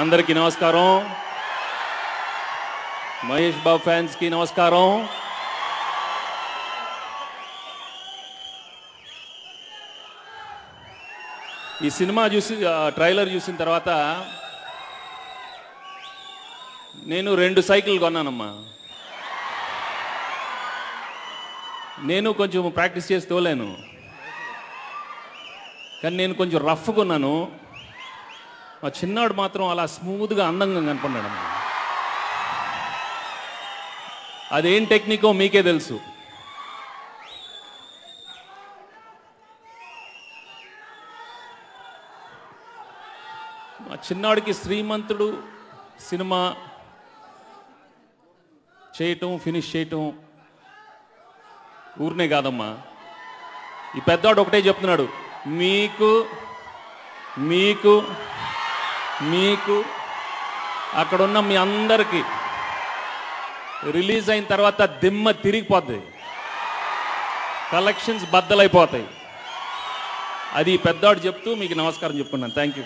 అందరికీ నమస్కారం. మహేష్ బాబు ఫ్యాన్స్కి నమస్కారం. ఈ సినిమా చూసి ట్రైలర్ చూసిన తర్వాత నేను రెండు సైకిల్ కొన్నానమ్మా. నేను కొంచెం ప్రాక్టీస్ చేసి తోలేను. కానీ నేను కొంచెం రఫ్ కొన్నాను. మా చిన్నాడు మాత్రం అలా స్మూత్గా అందంగా కనపడ్డాడు అదేం టెక్నికో మీకే తెలుసు. మా చిన్నాడికి శ్రీమంతుడు సినిమా చేయటం ఫినిష్ చేయటం ఊరినే కాదమ్మా. ఈ పెద్దవాడు ఒకటే చెప్తున్నాడు మీకు మీకు మీకు అక్కడున్న మీ అందరికీ రిలీజ్ అయిన తర్వాత దిమ్మ తిరిగిపోద్ది. కలెక్షన్స్ బద్దలైపోతాయి. అది పెద్దవాడు చెప్తూ మీకు నమస్కారం చెప్పుకున్నాను థ్యాంక్ యూ